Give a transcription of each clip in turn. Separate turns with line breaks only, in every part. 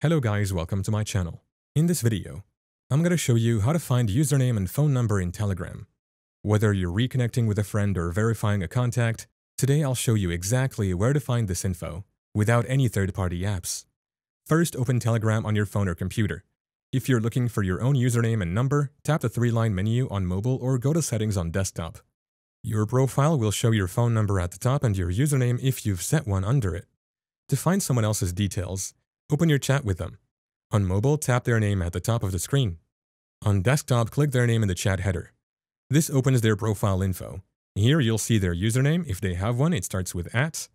Hello guys, welcome to my channel. In this video, I'm going to show you how to find username and phone number in Telegram. Whether you're reconnecting with a friend or verifying a contact, today I'll show you exactly where to find this info without any third-party apps. First, open Telegram on your phone or computer. If you're looking for your own username and number, tap the three-line menu on mobile or go to settings on desktop. Your profile will show your phone number at the top and your username if you've set one under it. To find someone else's details, Open your chat with them. On mobile, tap their name at the top of the screen. On desktop, click their name in the chat header. This opens their profile info. Here you'll see their username. If they have one, it starts with at.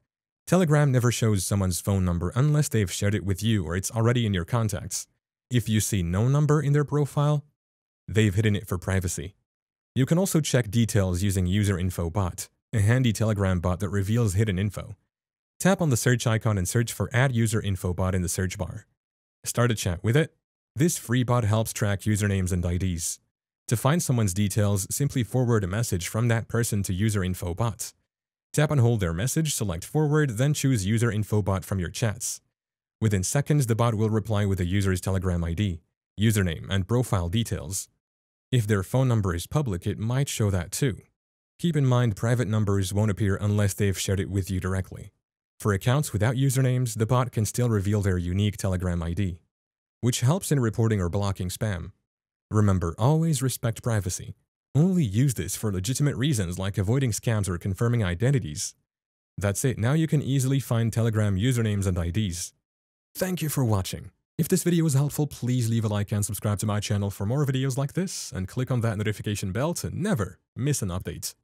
Telegram never shows someone's phone number unless they've shared it with you or it's already in your contacts. If you see no number in their profile, they've hidden it for privacy. You can also check details using User Info Bot, a handy Telegram bot that reveals hidden info. Tap on the search icon and search for Add User Info Bot in the search bar. Start a chat with it. This free bot helps track usernames and IDs. To find someone's details, simply forward a message from that person to User Info Bot. Tap and hold their message, select Forward, then choose User Info Bot from your chats. Within seconds, the bot will reply with the user's Telegram ID, username, and profile details. If their phone number is public, it might show that too. Keep in mind private numbers won't appear unless they've shared it with you directly. For accounts without usernames, the bot can still reveal their unique Telegram ID, which helps in reporting or blocking spam. Remember, always respect privacy. Only use this for legitimate reasons like avoiding scams or confirming identities. That's it, now you can easily find Telegram usernames and IDs. Thank you for watching. If this video was helpful, please leave a like and subscribe to my channel for more videos like this, and click on that notification bell to never miss an update.